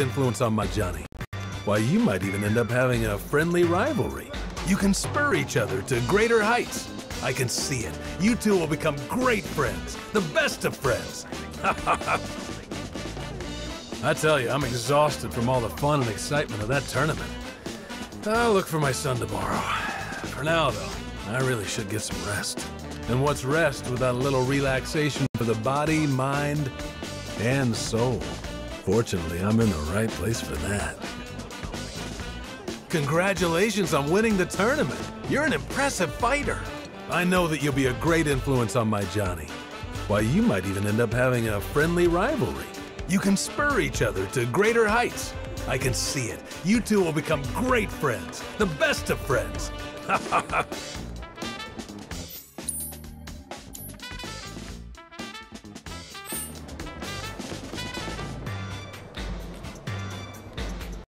influence on my Johnny. Why, you might even end up having a friendly rivalry. You can spur each other to greater heights. I can see it. You two will become great friends, the best of friends. I tell you, I'm exhausted from all the fun and excitement of that tournament. I'll look for my son tomorrow. For now, though, I really should get some rest. And what's rest without a little relaxation for the body, mind, and soul? Fortunately, I'm in the right place for that. Congratulations on winning the tournament. You're an impressive fighter. I know that you'll be a great influence on my Johnny. Why, you might even end up having a friendly rivalry. You can spur each other to greater heights. I can see it. You two will become great friends, the best of friends.